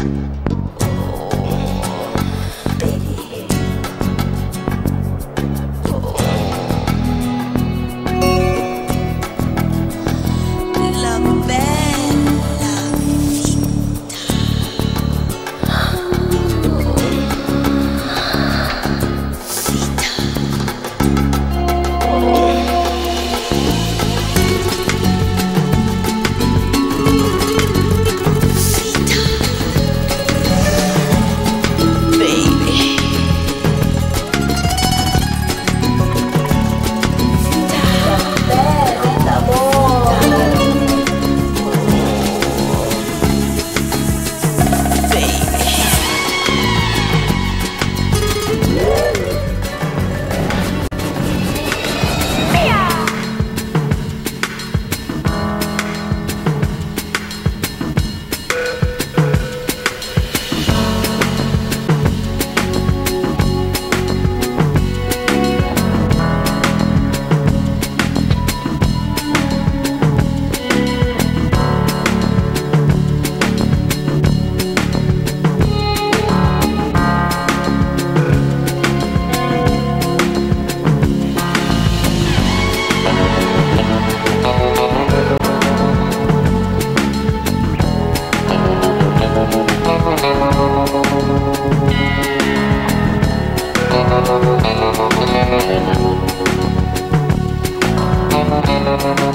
you Thank you.